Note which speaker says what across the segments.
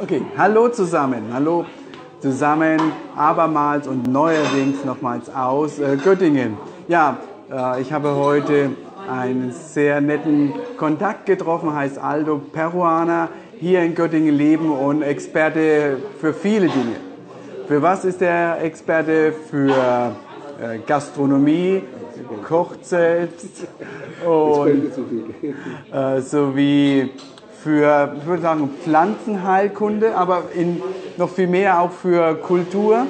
Speaker 1: Okay, hallo zusammen, hallo zusammen, abermals und neuerdings nochmals aus äh, Göttingen. Ja, äh, ich habe heute einen sehr netten Kontakt getroffen, heißt Aldo Peruaner, hier in Göttingen leben und Experte für viele Dinge. Für was ist er Experte? Für äh, Gastronomie, kocht selbst und äh, sowie für, ich würde sagen, Pflanzenheilkunde, aber in, noch viel mehr auch für Kultur.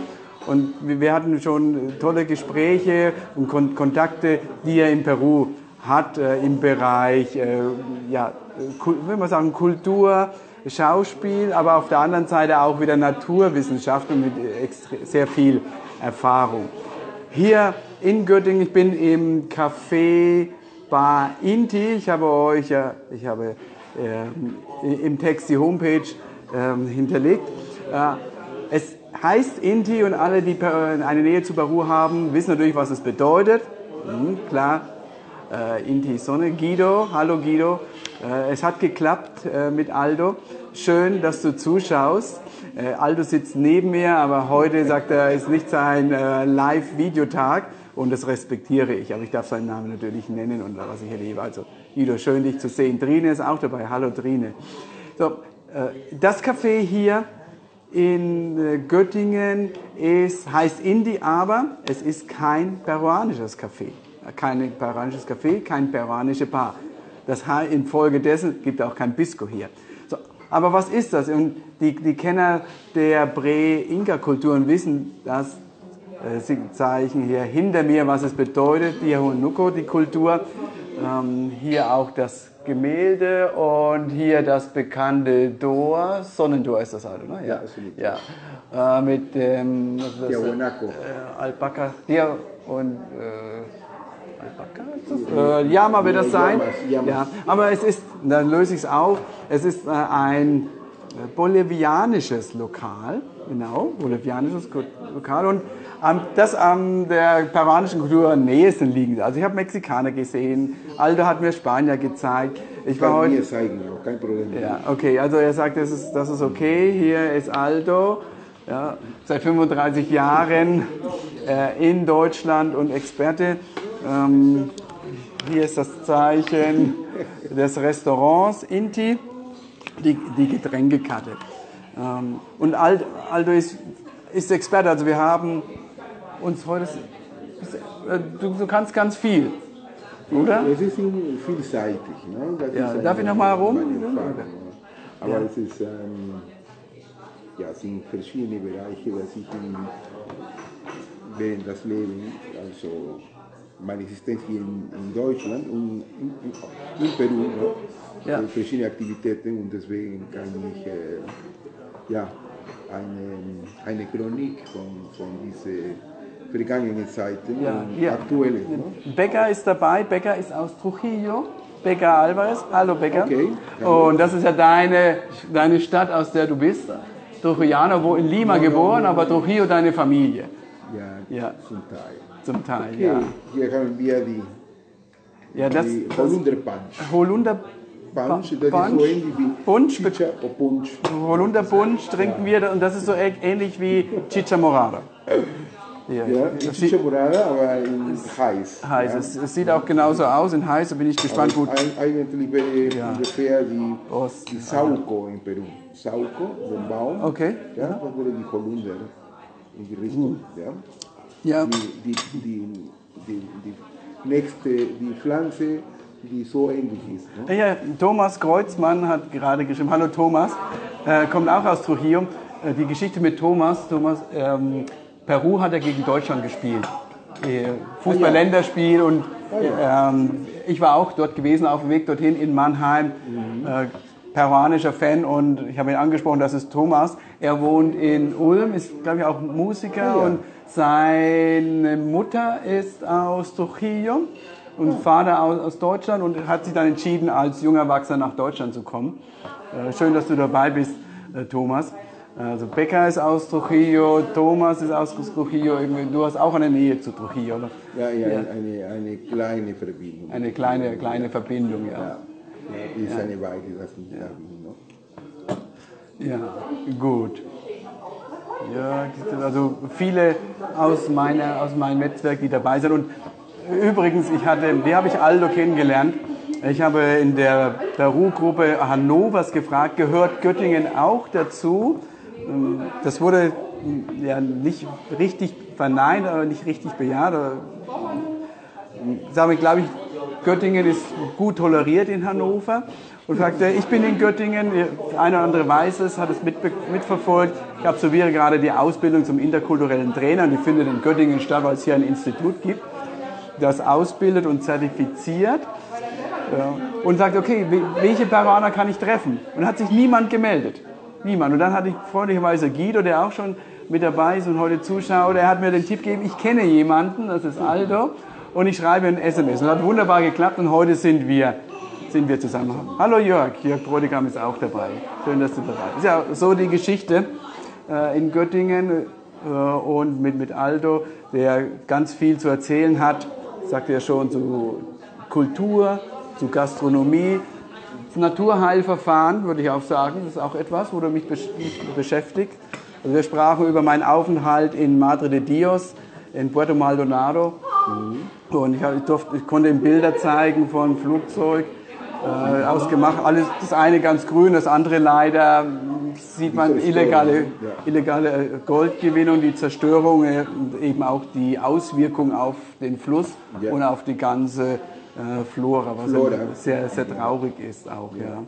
Speaker 1: Und wir hatten schon tolle Gespräche und Kon Kontakte, die er in Peru hat äh, im Bereich, äh, ja, würde man sagen, Kultur, Schauspiel, aber auf der anderen Seite auch wieder Naturwissenschaften mit sehr viel Erfahrung. Hier in Göttingen, ich bin im Café Bar Inti. Ich habe euch, ich habe äh, im Text die Homepage äh, hinterlegt. Äh, es heißt Inti und alle, die eine Nähe zu Peru haben, wissen natürlich, was es bedeutet. Mhm, klar, äh, Inti Sonne. Guido, hallo Guido. Äh, es hat geklappt äh, mit Aldo. Schön, dass du zuschaust. Äh, Aldo sitzt neben mir, aber heute sagt er, ist nicht sein äh, Live-Videotag und das respektiere ich. Aber ich darf seinen Namen natürlich nennen und was ich erlebe. Also Guido, schön dich zu sehen. Trine ist auch dabei. Hallo Trine. So, äh, das Café hier in äh, Göttingen ist, heißt Indie, aber es ist kein peruanisches Café. Kein peruanisches Café, kein peruanische Bar. Das infolgedessen gibt auch kein Bisco hier. So, aber was ist das? Und die, die Kenner der Prä-Inka-Kulturen wissen das äh, Zeichen hier hinter mir, was es bedeutet, die Hunuko, die Kultur. Ähm, hier auch das Gemälde und hier das bekannte Dor, Sonnendor ist das halt, ne? Ja, ja. ja. Äh, mit dem
Speaker 2: das, äh,
Speaker 1: Alpaka, hier und äh, Alpaka das? Äh, Yama wird das sein. Ja, aber es ist, dann löse ich es auf, es ist äh, ein bolivianisches Lokal, genau, bolivianisches Lokal und das an der peruanischen Kultur am nächsten liegt. Also ich habe Mexikaner gesehen, Aldo hat mir Spanier gezeigt. Ich war heute.
Speaker 2: Zeigen, kein Problem.
Speaker 1: Ja, okay, also er sagt, das ist, das ist okay. Hier ist Aldo, ja, seit 35 Jahren äh, in Deutschland und Experte. Ähm, hier ist das Zeichen des Restaurants Inti, die, die Getränkekarte. Ähm, und Aldo ist, ist Experte, also wir haben uns heute. Äh, du, du kannst ganz viel, oder?
Speaker 2: Es ist vielseitig. Ne?
Speaker 1: Ja, darf ich nochmal rum?
Speaker 2: Aber ja. es ist, ähm, ja, sind verschiedene Bereiche, dass ich in, während das Leben, also meine Existenz hier in, in Deutschland und in, in Peru, ne? ja. verschiedene Aktivitäten und deswegen kann ich äh, ja, eine, eine Chronik von, von diesen vergangenen Zeiten ja, ja. aktuelle. Ne?
Speaker 1: Becker ist dabei, Becker ist aus Trujillo. Becker Alvarez, hallo Becker. Okay. Und das ist ja deine, deine Stadt, aus der du bist. Trujillano, wo in Lima no, geboren, no, no, aber Trujillo deine Familie.
Speaker 2: Ja, ja, zum Teil.
Speaker 1: Zum Teil,
Speaker 2: okay. ja. Hier haben wir die,
Speaker 1: ja, das,
Speaker 2: die Holunderpunch.
Speaker 1: Holunder
Speaker 2: Punch, das Punch, ist so ähnlich wie
Speaker 1: Punch,
Speaker 2: Chicha Punch.
Speaker 1: Holunderpunch trinken wir und das ist so ähnlich wie Chicha Morada.
Speaker 2: Ja, ja Chicha Morada, aber in heiß.
Speaker 1: Heiß, ja. es, es, sieht auch genauso aus in heiß, da bin ich gespannt.
Speaker 2: Gut. Eigentlich wäre ja. ungefähr die, die Sauco in Peru. Sauco, den Baum.
Speaker 1: Okay.
Speaker 2: Ja, das wäre die Holunder in die Richtung. Ja.
Speaker 1: Ja.
Speaker 2: Die, die, die, die, nächste, die Pflanze die so ähnlich ist. Ne?
Speaker 1: Ja, Thomas Kreuzmann hat gerade geschrieben, hallo Thomas, äh, kommt auch aus Trujillo. Äh, die Geschichte mit Thomas, Thomas ähm, Peru hat er gegen Deutschland gespielt. Äh, Fußball-Länderspiel und ähm, ich war auch dort gewesen auf dem Weg dorthin in Mannheim. Mhm. Äh, peruanischer Fan und ich habe ihn angesprochen, das ist Thomas. Er wohnt in Ulm, ist glaube ich auch Musiker ja. und seine Mutter ist aus Trujillo und ja. Vater aus, aus, Deutschland und hat sich dann entschieden, als junger Erwachsener nach Deutschland zu kommen. Äh, schön, dass du dabei bist, äh, Thomas. Also Becker ist aus Trujillo, Thomas ist aus Trujillo, du hast auch eine Nähe zu Trujillo, oder?
Speaker 2: Ja, ja, ja. Eine, eine kleine Verbindung.
Speaker 1: Eine kleine, kleine Verbindung, ja. ja.
Speaker 2: ja ist eine das nicht ja.
Speaker 1: Ja, gut. Ja, also viele aus, meiner, aus meinem Netzwerk, die dabei sind. Und übrigens, ich hatte, wie habe ich Aldo kennengelernt? Ich habe in der Peru-Gruppe Hannovers gefragt, gehört Göttingen auch dazu? Das wurde ja nicht richtig verneint, aber nicht richtig bejaht. Sagen wir, glaube ich, Göttingen ist gut toleriert in Hannover und sagte, ich bin in Göttingen, der eine oder andere weiß es, hat es mit, mitverfolgt. Ich absolviere gerade die Ausbildung zum interkulturellen Trainer die findet in Göttingen statt, weil es hier ein Institut gibt, das ausbildet und zertifiziert. Und sagt, okay, welche Peruaner kann ich treffen? Und hat sich niemand gemeldet. Niemand. Und dann hatte ich freundlicherweise Guido, der auch schon mit dabei ist und heute zuschaut, er hat mir den Tipp gegeben, ich kenne jemanden, das ist Aldo, und ich schreibe ein SMS. Und das hat wunderbar geklappt und heute sind wir sind wir zusammen. Hallo Jörg, Jörg Bräutigam ist auch dabei. Schön, dass du dabei bist. Ja, so die Geschichte äh, in Göttingen äh, und mit, mit Aldo, der ganz viel zu erzählen hat, sagt er schon, zu Kultur, zu Gastronomie, zu Naturheilverfahren, würde ich auch sagen. Das ist auch etwas, wo du mich beschäftigt. Also wir sprachen über meinen Aufenthalt in Madre de Dios in Puerto Maldonado. Mhm. Und ich, ich, durfte, ich konnte ihm Bilder zeigen von Flugzeug, äh, ausgemacht. Alles, das eine ganz grün, das andere leider sieht man illegale, illegale Goldgewinnung, die Zerstörung und eben auch die Auswirkung auf den Fluss ja. und auf die ganze äh, Flora, was Flora. sehr, sehr traurig ist auch. Ja.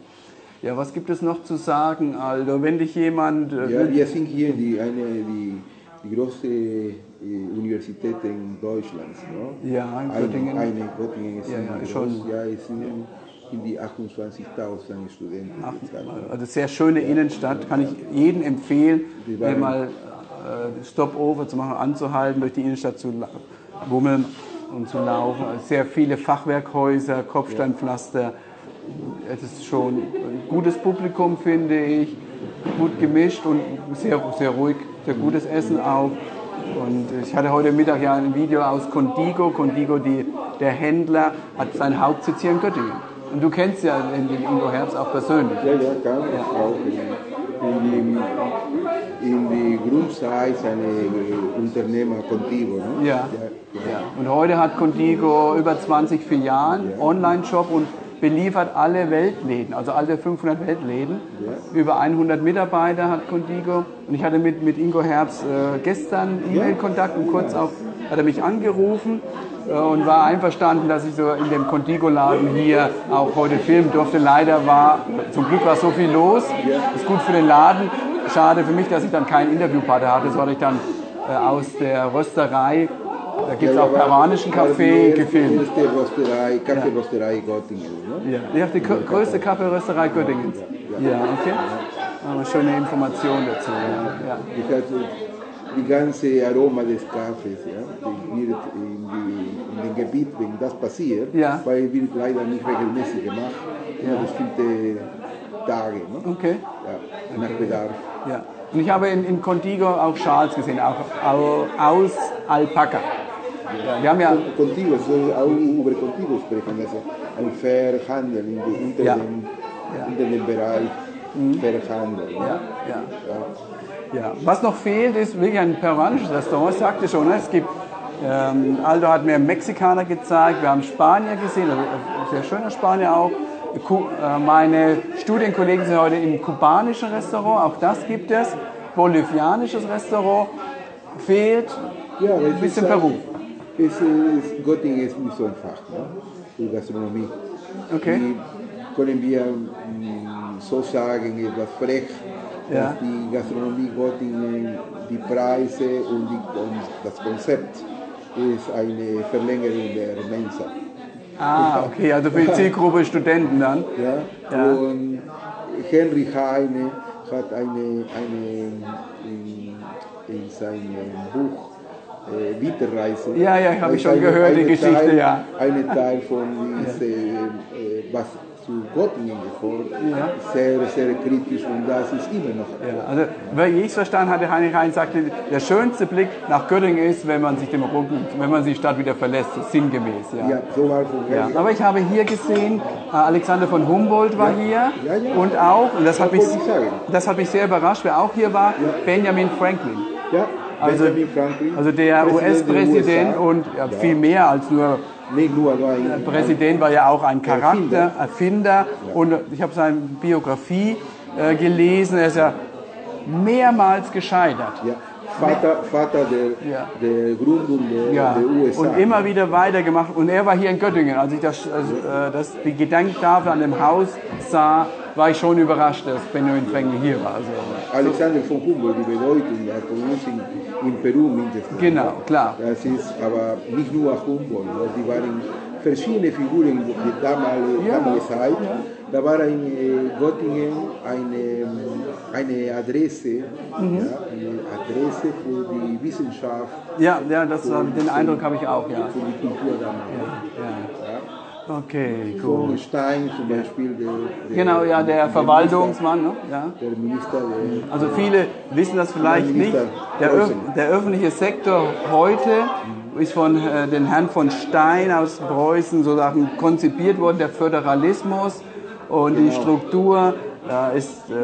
Speaker 1: ja. was gibt es noch zu sagen, Aldo? Wenn dich jemand...
Speaker 2: Äh, ja, wir sind hier die, eine, die, die größte äh, Universität in Deutschland. No?
Speaker 1: Ja, in Göttingen.
Speaker 2: Eine, eine Göttingen ist
Speaker 1: ja, ja, schon.
Speaker 2: Ja, ist in, in die 28.000 Studenten. Ach,
Speaker 1: also sehr schöne Innenstadt, kann ich jedem empfehlen, hier mal äh, Stopover zu machen, anzuhalten, durch die Innenstadt zu bummeln und zu laufen. Sehr viele Fachwerkhäuser, Kopfsteinpflaster. Es ist schon ein gutes Publikum, finde ich, gut gemischt und sehr, sehr ruhig, sehr gutes Essen auch. Und ich hatte heute Mittag ja ein Video aus Condigo. Condigo, die, der Händler, hat seinen Hauptsitz hier in Göttingen. Und du kennst ja den, Ingo Herbst auch persönlich.
Speaker 2: Ja, ja, ganz ja. auch. In, in, in die Grundzeit seine Unternehmer Contigo. Ne?
Speaker 1: Ja. Ja, ja. Und heute hat Contigo über 20 Filialen. Online-Shop und beliefert alle Weltläden, also alle 500 Weltläden. Ja. Über 100 Mitarbeiter hat Contigo. Und ich hatte mit, mit Ingo Herbst äh, gestern E-Mail-Kontakt und kurz auch hat er mich angerufen äh, und war einverstanden, dass ich so in dem Contigo-Laden hier auch heute filmen durfte. Leider war, zum Glück war so viel los, ist gut für den Laden. Schade für mich, dass ich dann keinen Interviewpartner hatte, das war ich dann äh, aus der Rösterei da gibt es auch peruanischen Kaffee gefilmt.
Speaker 2: Das ist die Rösterei, Kaffeerösterei Göttingen.
Speaker 1: Ne? Ja, die größte Kaffeerösterei Göttingens. Ja, okay. Aber schöne Information dazu. Ja.
Speaker 2: Ja die ganze Aroma des Kaffees, ja, die wird in, dem Gebiet, wenn das passiert,
Speaker 1: ja.
Speaker 2: weil wird leider nicht regelmäßig gemacht, nur bestimmte Tage, ne?
Speaker 1: okay.
Speaker 2: ja, nach Bedarf.
Speaker 1: Ja. Und ich habe in, in Contigo auch Schals gesehen, auch, aus Alpaka.
Speaker 2: Wir haben ja Contigo, soll auch über Contigo sprechen, also ein in, ja. unter dem Bereich mhm. Fairhandel.
Speaker 1: Ja, ja. ja. Ja, was noch fehlt, ist wirklich ein peruanisches Restaurant. Ich sagte schon, ne, es gibt, ähm, Aldo hat mir Mexikaner gezeigt, wir haben Spanier gesehen, also äh, sehr schöner Spanier auch. Äh, meine Studienkollegen sind heute im kubanischen Restaurant, auch das gibt es. Bolivianisches Restaurant fehlt
Speaker 2: ja,
Speaker 1: ein bisschen Peru.
Speaker 2: Es ist, Göttingen ist nicht so einfach, ne? die Gastronomie.
Speaker 1: Okay.
Speaker 2: Die können wir mm, so sagen, etwas frech ja. dass die Gastronomie Göttingen, die Preise und, die, und, das Konzept ist eine Verlängerung der Mensa.
Speaker 1: Ah, okay, also für die Zielgruppe Studenten dann.
Speaker 2: Ja, ja. und Henry Heine hat eine, eine in, in seinem Buch äh, Winterreise.
Speaker 1: Ja, ja, habe ich schon gehört, die Geschichte,
Speaker 2: Teil,
Speaker 1: ja.
Speaker 2: Ein Teil von diesem, äh, was zu Göttingen gefolgt,
Speaker 1: Ja.
Speaker 2: sehr, sehr kritisch und das ist immer noch.
Speaker 1: Ja, also, wie ich es verstanden hatte, Heinrich Hein sagte, der schönste Blick nach Göttingen ist, wenn man sich dem Rücken, wenn man die Stadt wieder verlässt, sinngemäß. Ja.
Speaker 2: Ja, so war von
Speaker 1: Ja, aber ich habe hier gesehen, äh, Alexander von Humboldt war hier
Speaker 2: Ja, ja.
Speaker 1: und auch, und das hat, mich, das hat mich sehr überrascht, wer auch hier war, Benjamin Franklin.
Speaker 2: Ja,
Speaker 1: Also- Also der
Speaker 2: Präsident der
Speaker 1: US-Präsident und ja, viel mehr als nur
Speaker 2: Nicht nur, ein,
Speaker 1: Präsident war ja auch ein Charakter,
Speaker 2: Erfinder.
Speaker 1: Erfinder. Und ich habe seine Biografie äh, gelesen. Er ist ja mehrmals gescheitert.
Speaker 2: ja, Vater, Vater der,
Speaker 1: Ja.
Speaker 2: der Gründung der,
Speaker 1: Ja,
Speaker 2: der USA.
Speaker 1: und immer wieder weitergemacht. Und er war hier in Göttingen. Als ich das, also, äh, das, die Gedenktafel an dem Haus sah, war ich schon überrascht, dass Benjamin Franklin hier war. Also,
Speaker 2: Alexander von Humboldt, die Bedeutung hat uns in, in Peru mindestens.
Speaker 1: genau, klar.
Speaker 2: Das ist aber nicht nur Humboldt, ne? die waren verschiedene Figuren der damaligen
Speaker 1: Ja.
Speaker 2: damalige Zeit. Da war in äh, Göttingen eine, eine Adresse,
Speaker 1: Mhm.
Speaker 2: ja, eine Adresse für die Wissenschaft,
Speaker 1: Ja, ja das, war- den Eindruck habe ich auch, ja.
Speaker 2: für die Kultur damals.
Speaker 1: Okay, gut.
Speaker 2: Von Stein zum Beispiel, der, der,
Speaker 1: Genau, ja, der Verwaltungsmann, ne? ja.
Speaker 2: Der Minister, der,
Speaker 1: Also viele wissen das vielleicht nicht. Der, Öf der öffentliche Sektor heute ist von äh, den Herrn von Stein aus Preußen sozusagen konzipiert worden, der Föderalismus und die Struktur äh, ist äh,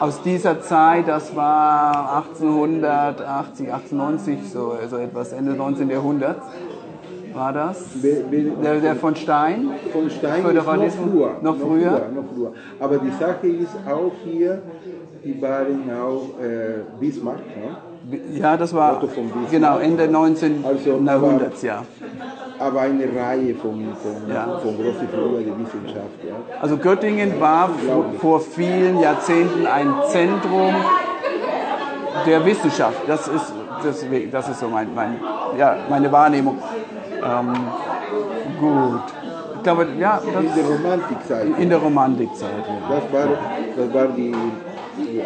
Speaker 1: aus dieser Zeit, das war 1880, 1890, so, so etwas Ende 19. Jahrhunderts war das.
Speaker 2: Be- be-
Speaker 1: Der, der von Stein.
Speaker 2: von Stein ist noch
Speaker 1: Föderalismus?
Speaker 2: früher,
Speaker 1: Noch früher?
Speaker 2: noch früher. Aber die Sache ist auch hier, die waren auch äh, Bismarck, ne?
Speaker 1: Ja, das war
Speaker 2: Otto von Bismarck.
Speaker 1: genau Ende 19.
Speaker 2: Also,
Speaker 1: Jahrhunderts, ja.
Speaker 2: aber eine Reihe von, von,
Speaker 1: Ja.
Speaker 2: von großen Figuren der Wissenschaft. Ja?
Speaker 1: Also Göttingen war vor, vor vielen Jahrzehnten ein Zentrum der Wissenschaft. Das ist, das, das ist so mein, mein, ja, meine Wahrnehmung. Ähm, gut. Glaube, ja,
Speaker 2: In der Romantikzeit.
Speaker 1: in der Romantikzeit. Ja.
Speaker 2: Das war, das war die,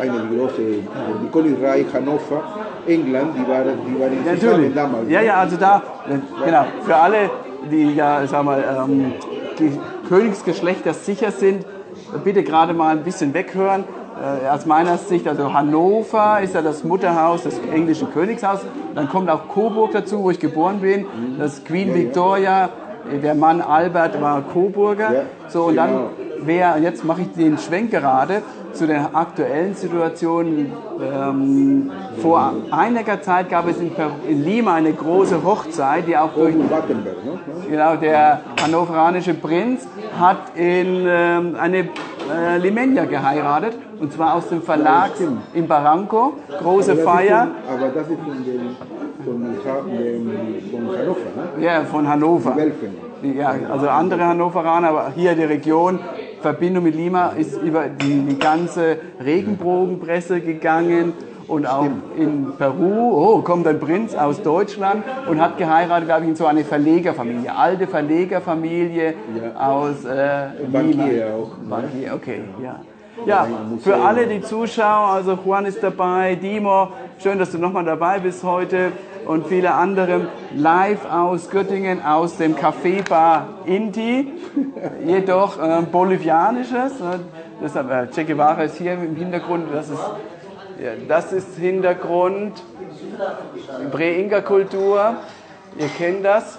Speaker 2: eine der großen, die Königreich Hannover, England, die waren, die waren
Speaker 1: Ja, natürlich.
Speaker 2: damals.
Speaker 1: Ja, ja, also da, genau, für alle, die ja, sag mal, ähm, die Königsgeschlechter sicher sind, bitte gerade mal ein bisschen weghören. Äh, aus meiner Sicht, also Hannover ist ja das Mutterhaus des englischen Königshauses. Dann kommt auch Coburg dazu, wo ich geboren bin. Das Queen Victoria, äh, der Mann Albert war Coburger. So, und dann
Speaker 2: genau.
Speaker 1: wer, jetzt mache ich den Schwenk gerade zu der aktuellen Situation. Ähm, vor einiger Zeit gab es in, in Lima eine große Hochzeit, die auch durch
Speaker 2: ne?
Speaker 1: genau, der hannoveranische Prinz hat in ähm, eine äh, Limeña geheiratet und zwar aus dem Verlag in Barranco. Große Feier.
Speaker 2: Aber das ist von, dem, von, Hannover, ne?
Speaker 1: Ja, von Hannover. Ja, also andere Hannoveraner, aber hier die Region, Verbindung mit Lima ist über die, die ganze Regenbogenpresse gegangen und auch in Peru, oh, kommt ein Prinz aus Deutschland und hat geheiratet, glaube ich, in so eine Verlegerfamilie, alte Verlegerfamilie aus äh, Lima.
Speaker 2: Auch. Ne?
Speaker 1: Bankier, okay, ja. Ja, für alle, die Zuschauer, also Juan ist dabei, Dimo, schön, dass du nochmal dabei bist heute und viele andere live aus Göttingen, aus dem Café Bar Inti, jedoch äh, bolivianisches. Ne? Deshalb, äh, Che Guevara ist hier im Hintergrund, das ist, ja, das ist Hintergrund, Prä-Inka-Kultur, ihr kennt das.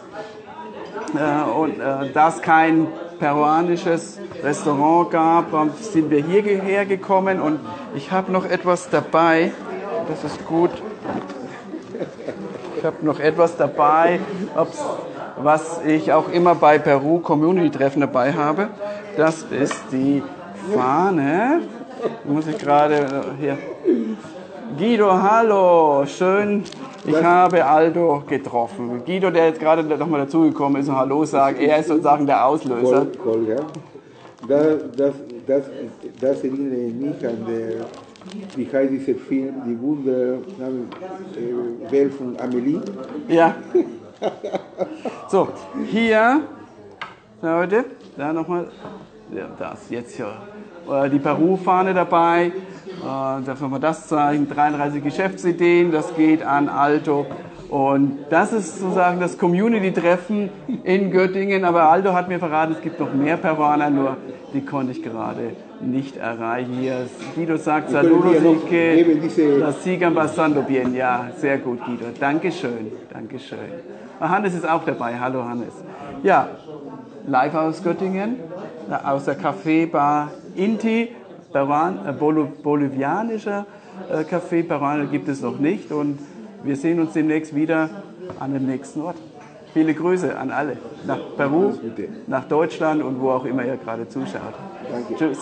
Speaker 1: Äh, und äh, da es kein peruanisches Restaurant gab, ähm, sind wir hierher gekommen und ich habe noch etwas dabei, das ist gut. Ich habe noch etwas dabei, was ich auch immer bei Peru Community Treffen dabei habe. Das ist die Fahne. Muss ich gerade äh, hier. Guido, hallo, schön. Ich habe Aldo getroffen. Guido, der jetzt gerade nochmal dazugekommen ist und Hallo sagt, er ist sozusagen der Auslöser.
Speaker 2: Das, das, das, das erinnert mich an der, wie heißt dieser Film, die Wunder, äh, Welt von Amelie.
Speaker 1: Ja. So, hier, Leute, da nochmal, ja, das, jetzt hier, äh, die Peru-Fahne dabei, äh, darf man das zeigen, 33 Geschäftsideen, das geht an Alto Und das ist sozusagen das Community-Treffen in Göttingen. Aber Aldo hat mir verraten, es gibt noch mehr Peruaner, nur die konnte ich gerade nicht erreichen. Hier, Guido sagt, saludos y que las sigan pasando bien. Ja, sehr gut, Guido. Dankeschön, Dankeschön. Ah, Hannes ist auch dabei. Hallo, Hannes. Ja, live aus Göttingen, aus der Café-Bar Inti. Peruan, äh, bolivianischer äh, Café Peruaner gibt es noch nicht. Und wir sehen uns demnächst wieder an dem nächsten Ort. Viele Grüße an alle. Nach Peru, nach Deutschland und wo auch immer ihr gerade zuschaut.
Speaker 2: Danke.
Speaker 1: Tschüss.